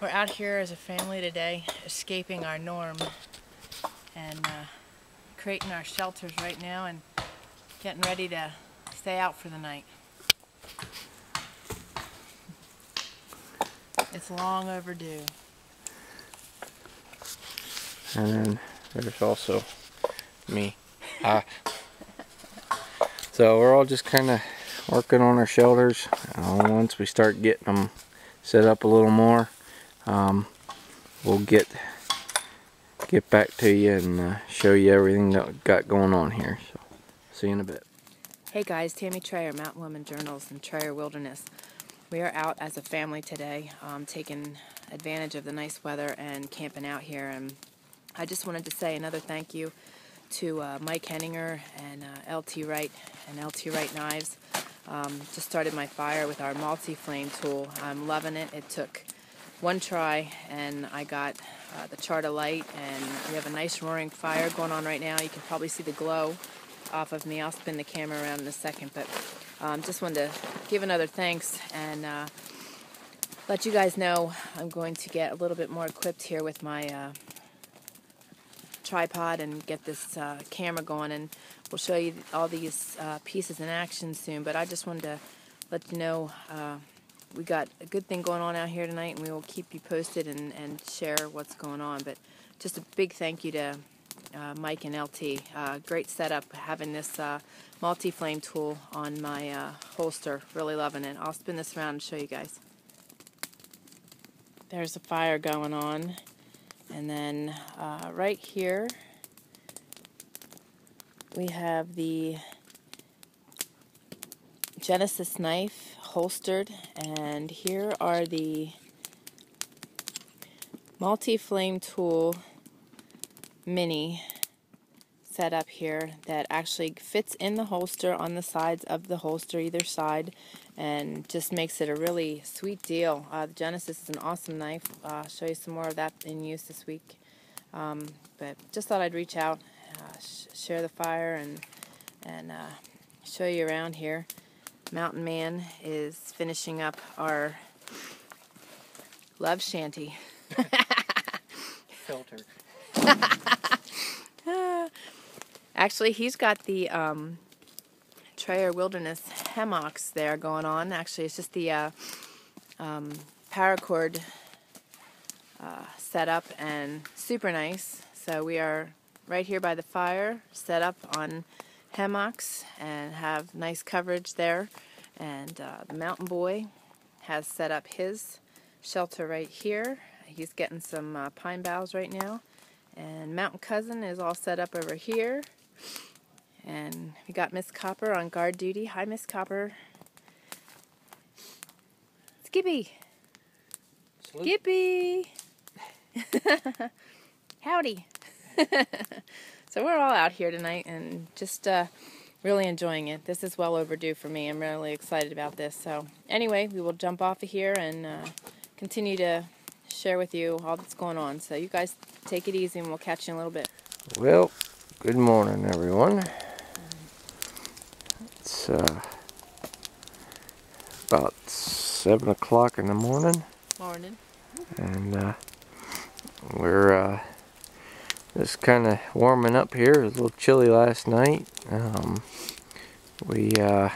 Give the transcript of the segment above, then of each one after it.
We're out here as a family today, escaping our norm and uh, creating our shelters right now and getting ready to stay out for the night. It's long overdue. And then there's also me. Ah. So we're all just kind of working on our shelters. Uh, once we start getting them set up a little more, um, we'll get get back to you and uh, show you everything that got going on here. So see you in a bit. Hey guys, Tammy Trayer, Mountain Woman Journals and Trayer Wilderness. We are out as a family today, um, taking advantage of the nice weather and camping out here. And I just wanted to say another thank you to uh, Mike Henninger and uh, LT Wright and LT Wright Knives. Um, just started my fire with our multi-flame tool. I'm loving it. It took one try and I got uh, the Charta Light and we have a nice roaring fire going on right now. You can probably see the glow off of me. I'll spin the camera around in a second, but um, just wanted to give another thanks and uh, let you guys know I'm going to get a little bit more equipped here with my uh, tripod and get this uh, camera going and we'll show you all these uh, pieces in action soon but I just wanted to let you know uh, we got a good thing going on out here tonight and we will keep you posted and, and share what's going on but just a big thank you to uh, Mike and LT. Uh, great setup having this uh, multi-flame tool on my uh, holster. Really loving it. I'll spin this around and show you guys. There's a fire going on. And then uh, right here we have the Genesis knife holstered and here are the multi-flame tool mini set up here that actually fits in the holster on the sides of the holster either side and just makes it a really sweet deal. Uh, the Genesis is an awesome knife. Uh, I'll show you some more of that in use this week. Um, but just thought I'd reach out, uh, sh share the fire and, and uh, show you around here. Mountain Man is finishing up our love shanty. Filter. Actually, he's got the um, Trayer Wilderness hammocks there going on. Actually, it's just the uh, um, paracord uh, setup and super nice. So we are right here by the fire, set up on hammocks and have nice coverage there. And uh, the mountain boy has set up his shelter right here. He's getting some uh, pine boughs right now. And Mountain Cousin is all set up over here. And we got Miss Copper on guard duty. Hi, Miss Copper. Skippy. Skippy. Howdy. so we're all out here tonight and just uh, really enjoying it. This is well overdue for me. I'm really excited about this. So anyway, we will jump off of here and uh, continue to share with you all that's going on. So you guys take it easy and we'll catch you in a little bit. Well, good morning everyone. It's uh, about 7 o'clock in the morning. Morning. And uh, we're just kind of warming up here. It was a little chilly last night. Um, we, uh,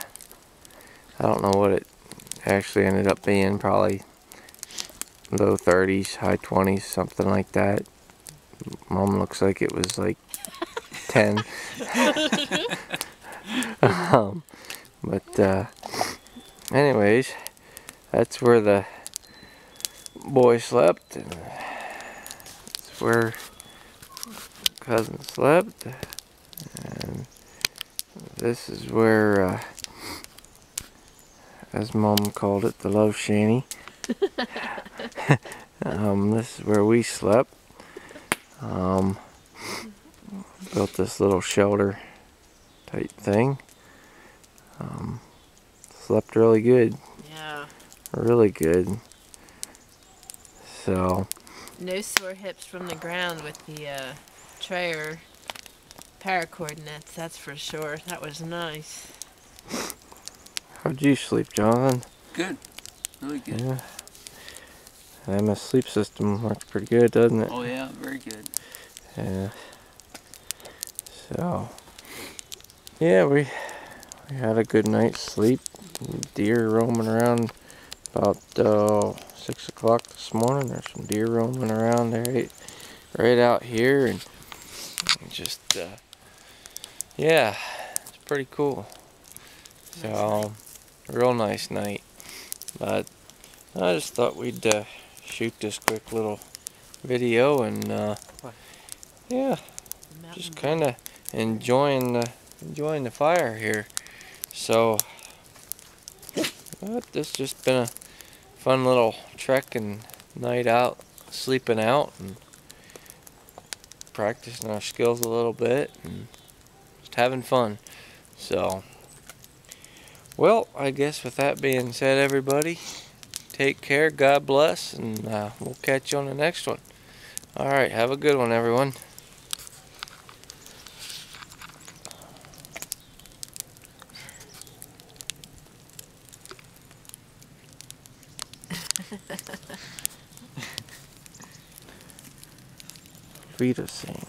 I don't know what it actually ended up being, probably low 30s, high 20s, something like that. Mom looks like it was like 10. um, but, uh, anyways, that's where the boy slept, and that's where cousin slept, and this is where, uh, as mom called it, the love shanty. um, this is where we slept. Um, built this little shelter type thing. Um, slept really good. Yeah. Really good. So. No sore hips from the ground with the uh, Trayer paracord nets, that's for sure. That was nice. How'd you sleep, John? Good. Really good. Yeah. The MS sleep system works pretty good, doesn't it? Oh yeah, very good. Yeah. So, yeah, we we had a good night's sleep. Deer roaming around about uh, six o'clock this morning. There's some deer roaming around there, right, right out here, and just uh, yeah, it's pretty cool. So, real nice night. But I just thought we'd uh, shoot this quick little video and uh, yeah, just kind of enjoying the enjoying the fire here. So, but this just been a fun little trek and night out, sleeping out and practicing our skills a little bit and just having fun. So, well, I guess with that being said, everybody, take care, God bless, and uh, we'll catch you on the next one. All right, have a good one, everyone. Sing.